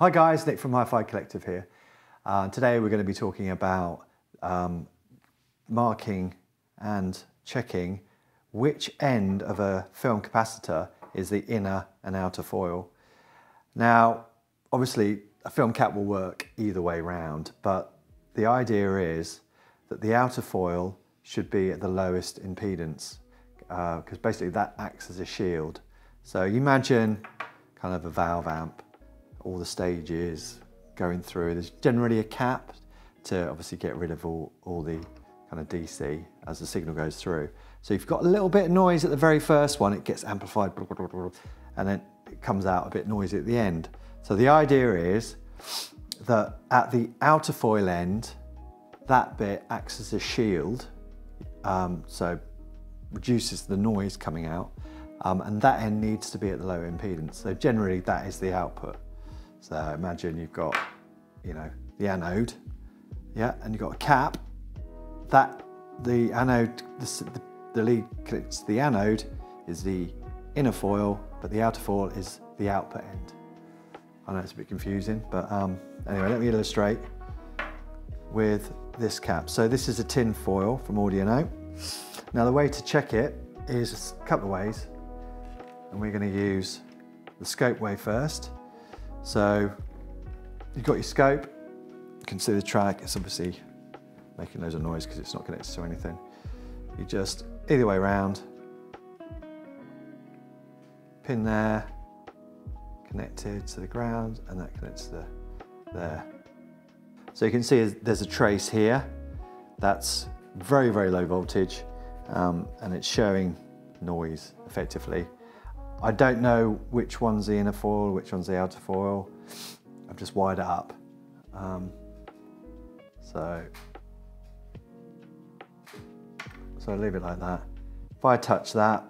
Hi guys, Nick from Hi-Fi Collective here. Uh, today we're going to be talking about um, marking and checking which end of a film capacitor is the inner and outer foil. Now, obviously a film cap will work either way round, but the idea is that the outer foil should be at the lowest impedance because uh, basically that acts as a shield. So you imagine kind of a valve amp all the stages going through. There's generally a cap to obviously get rid of all, all the kind of DC as the signal goes through. So you've got a little bit of noise at the very first one, it gets amplified, and then it comes out a bit noisy at the end. So the idea is that at the outer foil end, that bit acts as a shield, um, so reduces the noise coming out, um, and that end needs to be at the low impedance. So generally that is the output. So imagine you've got, you know, the anode, yeah, and you've got a cap. That, the anode, the, the lead connects the anode is the inner foil, but the outer foil is the output end. I know it's a bit confusing, but um, anyway, let me illustrate with this cap. So this is a tin foil from Audio Note. Now the way to check it is a couple of ways, and we're going to use the scope way first. So you've got your scope, you can see the track, it's obviously making loads of noise because it's not connected to anything. You just, either way around, pin there, connected to the ground, and that connects to there. So you can see there's a trace here. That's very, very low voltage, um, and it's showing noise effectively. I don't know which one's the inner foil, which one's the outer foil. I've just wired it up. Um, so, so I leave it like that. If I touch that,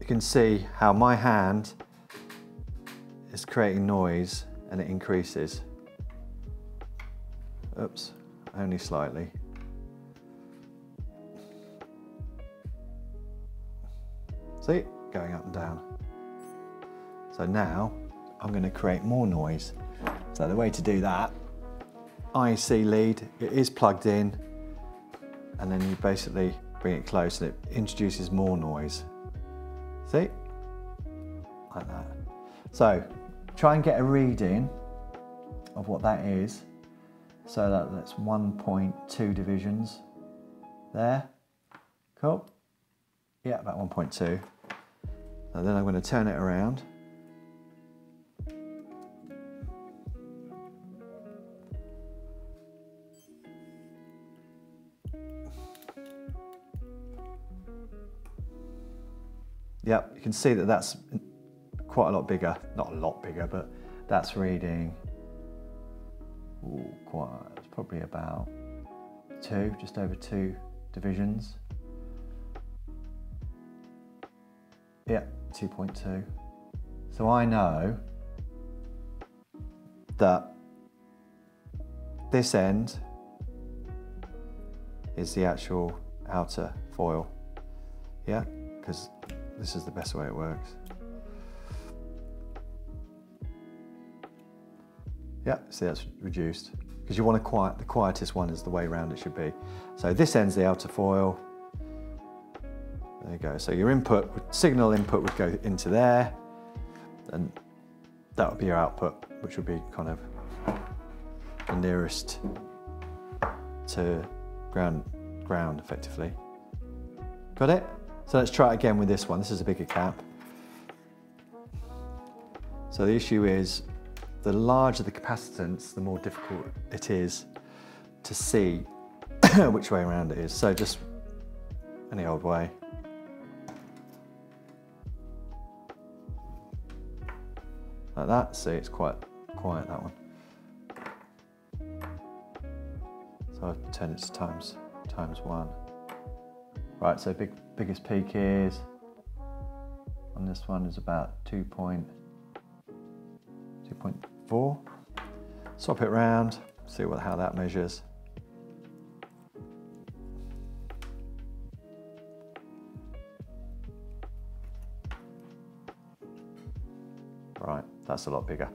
you can see how my hand is creating noise and it increases. Oops, only slightly. See? Going up and down. So now I'm going to create more noise. So the way to do that, IC lead, it is plugged in, and then you basically bring it close and it introduces more noise. See? Like that. So try and get a reading of what that is. So that, that's 1.2 divisions there. Cool. Yeah, about 1.2. And then I'm going to turn it around. Yep, you can see that that's quite a lot bigger. Not a lot bigger, but that's reading ooh, quite, it's probably about two, just over two divisions. Yeah, 2.2. So I know that this end is the actual outer foil. Yeah, because this is the best way it works. Yeah, see that's reduced because you want to quiet, the quietest one is the way around it should be. So this end's the outer foil, there you go. So your input, signal input would go into there, and that would be your output, which would be kind of the nearest to ground, ground effectively. Got it? So let's try it again with this one. This is a bigger cap. So the issue is the larger the capacitance, the more difficult it is to see which way around it is. So just any old way. Like that. See, it's quite quiet, that one. So I've turned it to times, times one. Right, so big, biggest peak is, on this one is about 2.4. Swap it round, see what, how that measures. That's a lot bigger.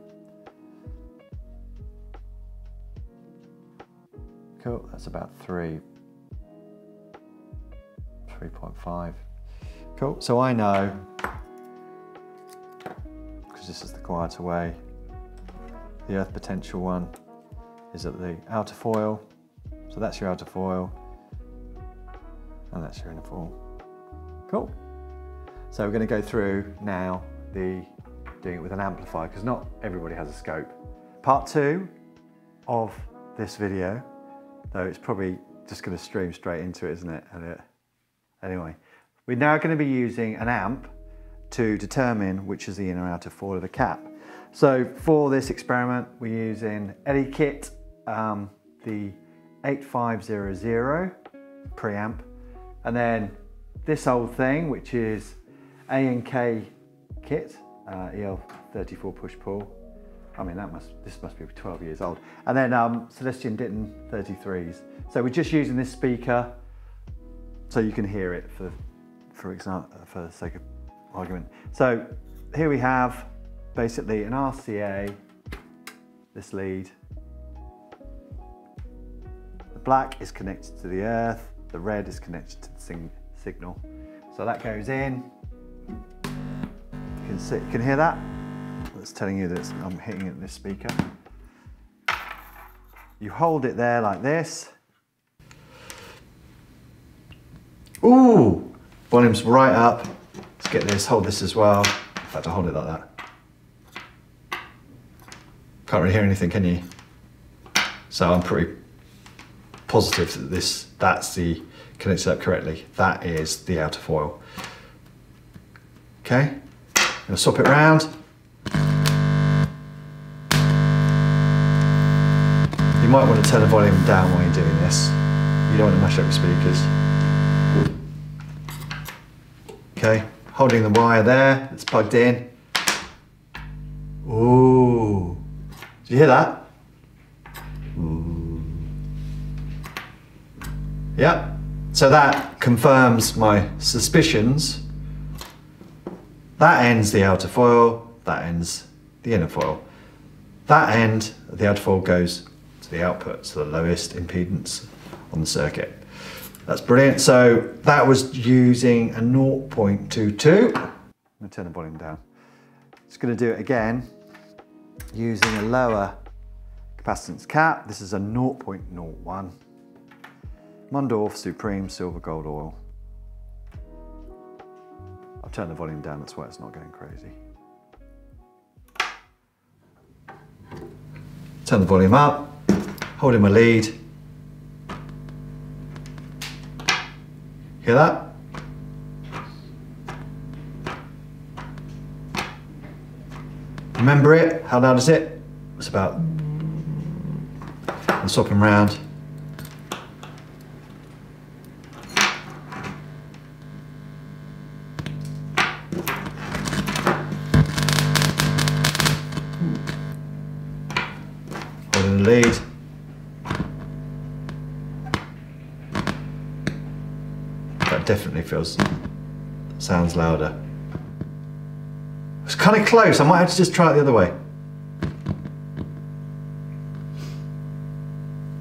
Cool, that's about three, 3.5. Cool, so I know, because this is the quieter way, the earth potential one is at the outer foil. So that's your outer foil and that's your inner foil. Cool. So we're gonna go through now the doing it with an amplifier because not everybody has a scope. Part two of this video, though it's probably just going to stream straight into it, isn't it? Anyway, we're now going to be using an amp to determine which is the inner outer foil of the cap. So for this experiment, we're using Elekit, um, the 8500 preamp, and then this old thing, which is A&K kit, uh, EL34 push-pull. I mean, that must this must be 12 years old. And then um, Celestion Ditton 33s. So we're just using this speaker so you can hear it for, for example, for the sake of argument. So here we have basically an RCA, this lead. The black is connected to the earth, the red is connected to the signal. So that goes in. Can, see, can hear that? That's telling you that I'm hitting it in this speaker. You hold it there like this. Ooh, volume's right up. Let's get this, hold this as well. In fact, I'll hold it like that. Can't really hear anything, can you? So I'm pretty positive that this, that's the, connected up correctly. That is the outer foil. Okay, I'm gonna swap it around. You might want to turn the volume down while you're doing this. You don't want to mash up your speakers. Okay, holding the wire there, it's plugged in. Ooh. Did you hear that? Ooh. Yep. So that confirms my suspicions. That ends the outer foil, that ends the inner foil. That end, of the outer foil goes to the output, so the lowest impedance on the circuit. That's brilliant. So that was using a 0.22. I'm gonna turn the volume down. Just gonna do it again using a lower capacitance cap. This is a 0.01. Mundorf Supreme Silver Gold Oil. I've turned the volume down, that's why it's not going crazy. Turn the volume up, holding my lead. Hear that? Remember it? How loud is it? It's about. I'm swapping round. Definitely feels, sounds louder. It's kind of close. I might have to just try it the other way.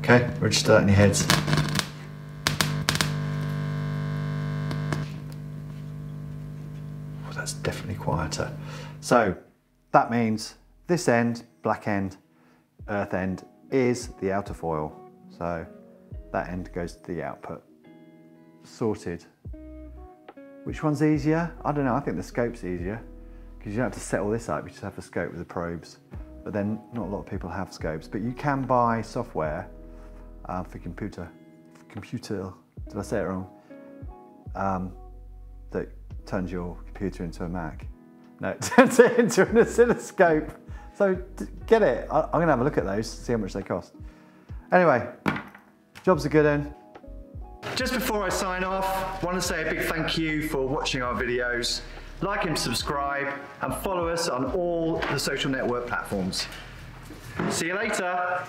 Okay, register in your heads. Oh, that's definitely quieter. So that means this end, black end, earth end, is the outer foil. So that end goes to the output. Sorted. Which one's easier? I don't know, I think the scope's easier because you don't have to set all this up, you just have the scope with the probes. But then not a lot of people have scopes, but you can buy software uh, for computer, computer, did I say it wrong? Um, that turns your computer into a Mac. No, it turns it into an oscilloscope. So get it. I'm gonna have a look at those, see how much they cost. Anyway, job's a good one. Just before I sign off, I want to say a big thank you for watching our videos. Like and subscribe and follow us on all the social network platforms. See you later.